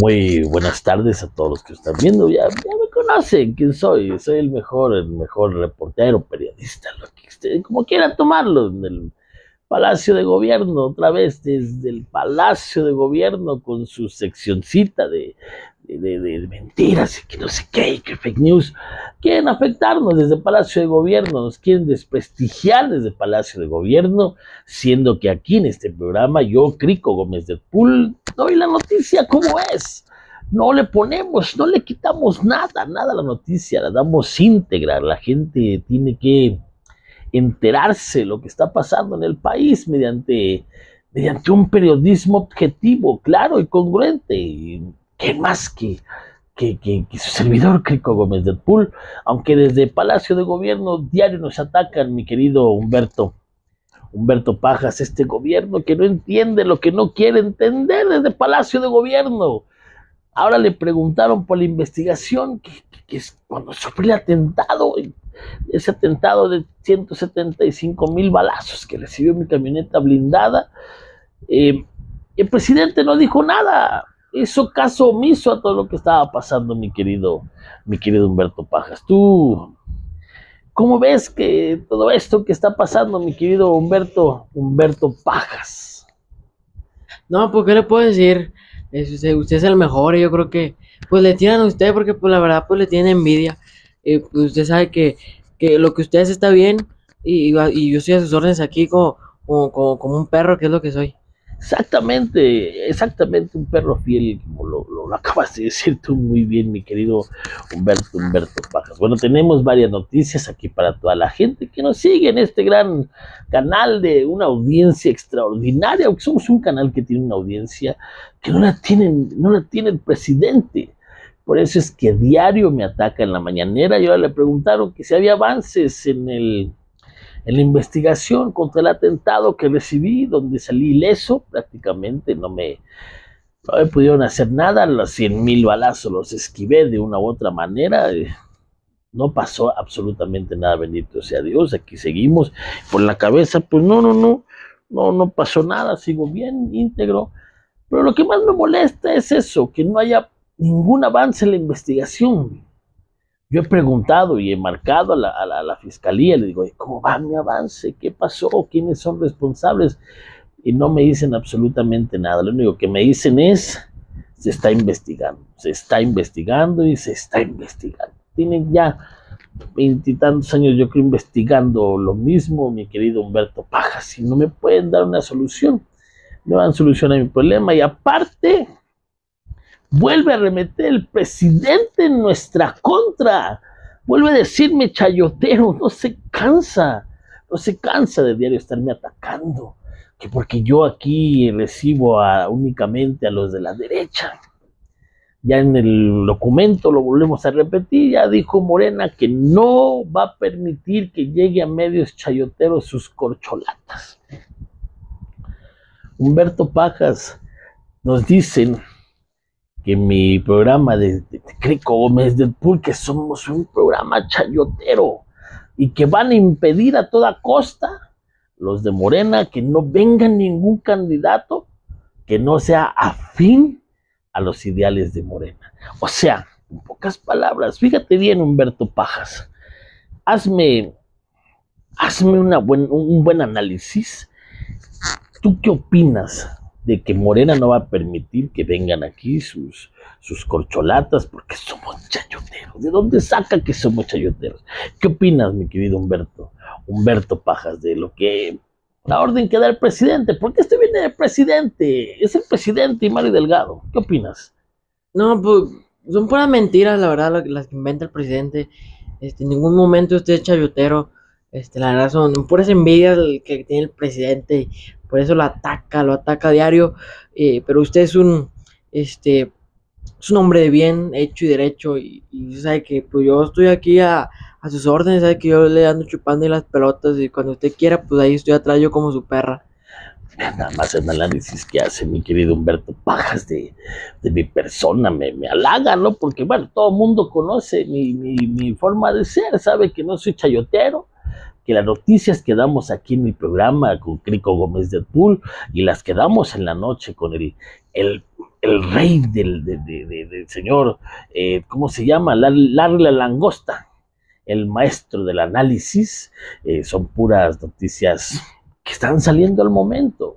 Muy buenas tardes a todos los que están viendo. Ya, ya me conocen quién soy. Soy el mejor, el mejor reportero, periodista, lo que ustedes, como quieran tomarlo, el Palacio de Gobierno, otra vez desde el Palacio de Gobierno con su seccioncita de, de, de, mentiras y que no sé qué, y que fake news. Quieren afectarnos desde Palacio de Gobierno, nos quieren desprestigiar desde Palacio de Gobierno, siendo que aquí en este programa yo, Crico Gómez de Pool, doy la noticia como es. No le ponemos, no le quitamos nada, nada a la noticia, la damos íntegra. La gente tiene que enterarse lo que está pasando en el país mediante, mediante un periodismo objetivo, claro y congruente. ¿Qué más que, que, que, su servidor, Crico Gómez de Pool? Aunque desde Palacio de Gobierno diario nos atacan, mi querido Humberto. Humberto Pajas, este gobierno que no entiende lo que no quiere entender desde Palacio de Gobierno. Ahora le preguntaron por la investigación, que, es cuando sufrió el atentado, ese atentado de 175 mil balazos que recibió mi camioneta blindada. Eh, el presidente no dijo nada, hizo caso omiso a todo lo que estaba pasando, mi querido, mi querido Humberto Pajas. Tú, ¿Cómo ves que todo esto que está pasando, mi querido Humberto, Humberto Pajas? No, pues, ¿qué le puedo decir? Es, usted, es el mejor y yo creo que, pues, le tiran a usted porque, pues, la verdad, pues, le tienen envidia. Y, pues, usted sabe que, que lo que usted hace está bien y, y yo estoy a sus órdenes aquí como, como, como, un perro, que es lo que soy. Exactamente, exactamente un perro fiel, como lo, lo, acabas de decir tú muy bien, mi querido Humberto, Humberto Pajas. Bueno, tenemos varias noticias aquí para toda la gente que nos sigue en este gran canal de una audiencia extraordinaria, aunque somos un canal que tiene una audiencia que no la tienen, no la tiene el presidente. Por eso es que diario me ataca en la mañanera y ahora le preguntaron que si había avances en el en la investigación contra el atentado que recibí, donde salí ileso prácticamente, no me, no me pudieron hacer nada, los 100 mil balazos los esquivé de una u otra manera, no pasó absolutamente nada, bendito sea Dios, aquí seguimos, por la cabeza, pues no, no, no, no, no pasó nada, sigo bien, íntegro, pero lo que más me molesta es eso, que no haya ningún avance en la investigación, yo he preguntado y he marcado a la, a la, fiscalía, le digo, ¿cómo va mi avance? ¿Qué pasó? ¿Quiénes son responsables? Y no me dicen absolutamente nada. Lo único que me dicen es, se está investigando, se está investigando y se está investigando. Tienen ya veintitantos años, yo creo, investigando lo mismo, mi querido Humberto Pajas, y no me pueden dar una solución. No dan solución a mi problema. Y aparte, vuelve a remeter el presidente en nuestra contra. Vuelve a decirme chayotero, no se cansa, no se cansa de diario estarme atacando, que porque yo aquí recibo únicamente a los de la derecha. Ya en el documento lo volvemos a repetir, ya dijo Morena que no va a permitir que llegue a medios chayoteros sus corcholatas. Humberto Pajas nos dicen que mi programa de, de, de Crico Gómez del Pool, que somos un programa chayotero y que van a impedir a toda costa los de Morena que no venga ningún candidato que no sea afín a los ideales de Morena. O sea, en pocas palabras, fíjate bien, Humberto Pajas, hazme, hazme una buen, un buen análisis. ¿Tú qué opinas de que Morena no va a permitir que vengan aquí sus, sus corcholatas porque somos chayoteros. ¿De dónde saca que somos chayoteros? ¿Qué opinas, mi querido Humberto? Humberto Pajas, de lo que la orden que da el presidente. ¿Por qué este viene de presidente? Es el presidente y Mario Delgado. ¿Qué opinas? No, pues son puras mentiras, la verdad, las que inventa el presidente. Este, en ningún momento usted es chayotero. Este, la verdad son puras envidias que tiene el presidente por eso lo ataca, lo ataca diario, eh, pero usted es un, este, es un hombre de bien, hecho y derecho, y, y sabe que pues yo estoy aquí a, a, sus órdenes, sabe que yo le ando chupando las pelotas, y cuando usted quiera, pues ahí estoy atrás yo como su perra. Nada más el análisis que hace mi querido Humberto Pajas de, de mi persona me, me, halaga, ¿no? Porque, bueno, todo el mundo conoce mi, mi, mi forma de ser, sabe que no soy chayotero, que las noticias que damos aquí en mi programa con Crico Gómez de Pool y las que damos en la noche con el, el, el rey del, del señor, eh, ¿cómo se llama? Larry la Langosta, el maestro del análisis, eh, son puras noticias que están saliendo al momento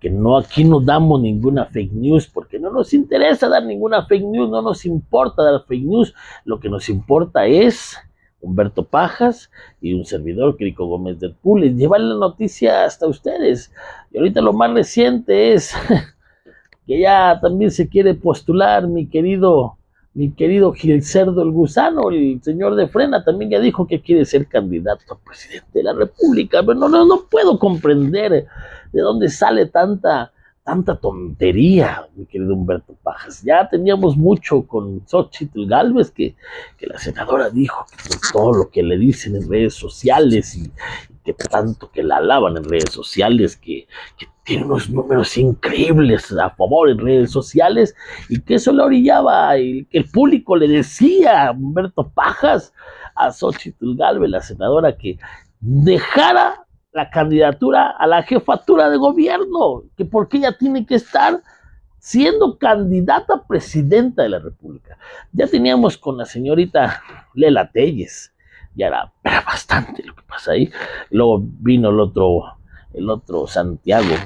que no aquí no damos ninguna fake news porque no nos interesa dar ninguna fake news, no nos importa dar fake news, lo que nos importa es Humberto Pajas y un servidor, Crico Gómez del Pool, llevar la noticia hasta ustedes. Y ahorita lo más reciente es que ya también se quiere postular mi querido mi querido Gil Cerdo el Gusano, el señor de Frena, también ya dijo que quiere ser candidato a presidente de la República. Pero no, no, no puedo comprender de dónde sale tanta, tanta tontería, mi querido Humberto Pajas. Ya teníamos mucho con Xochitl Galvez, que, que la senadora dijo que todo lo que le dicen en redes sociales y, que tanto que la alaban en redes sociales, que, que tiene unos números increíbles a favor en redes sociales y que eso le orillaba y que el público le decía a Humberto Pajas, a Xochitl Galvez, la senadora, que dejara la candidatura a la jefatura de gobierno, que porque ella tiene que estar siendo candidata a presidenta de la República. Ya teníamos con la señorita Lela Telles, ya era, bastante lo que pasa ahí. Luego vino el otro, el otro Santiago,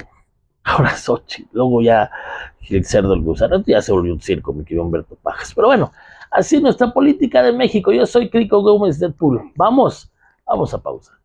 ahora Sochi, luego ya el cerdo el gusano, ya se volvió un circo, mi querido Humberto Pajas. Pero bueno, así nuestra política de México. Yo soy Crico Gómez Deadpool. Vamos, vamos a pausa.